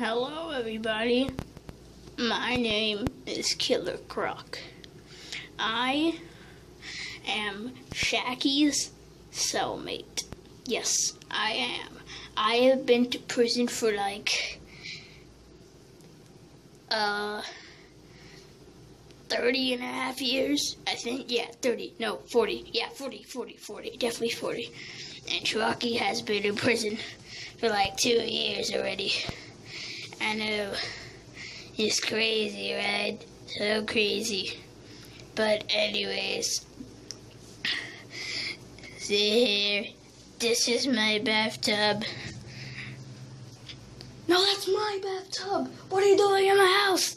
everybody. My name is Killer Croc. I am Shaggy's cellmate. Yes, I am. I have been to prison for like uh 30 and a half years, I think. Yeah, 30. No, 40. Yeah, 40, 40, 40. Definitely 40. And Rocky has been in prison for like two years already. I know. It's crazy, right? So crazy. But anyways, see here. This is my bathtub. No, that's my bathtub. What are you doing in my house?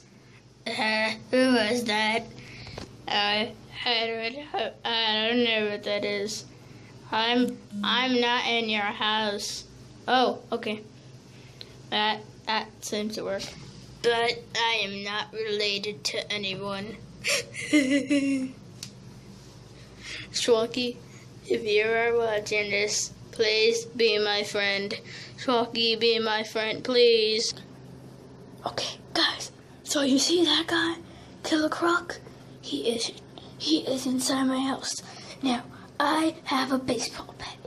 Uh, who was that? Uh, I don't, I don't know what that is. I'm, I'm not in your house. Oh, okay. That, that seems to work. But I am not related to anyone. Schwalky, if you are watching this, please be my friend. Schwalky, be my friend, please. Okay, guys. So you see that guy, Killer Croc? He is, he is inside my house. Now I have a baseball bat,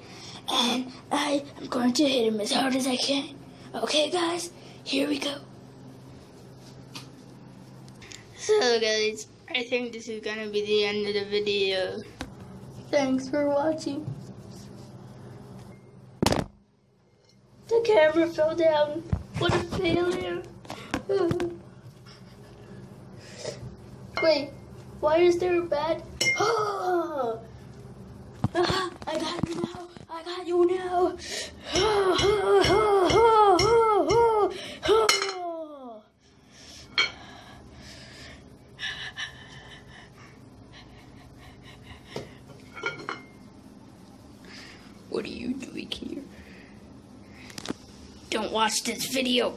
and I am going to hit him as hard as I can. Okay, guys, here we go. So guys, I think this is gonna be the end of the video. Thanks for watching. The camera fell down. What a failure. Wait, why is there a bat? Oh! Ah, I got you now. I got you now. What are you doing here? Don't watch this video.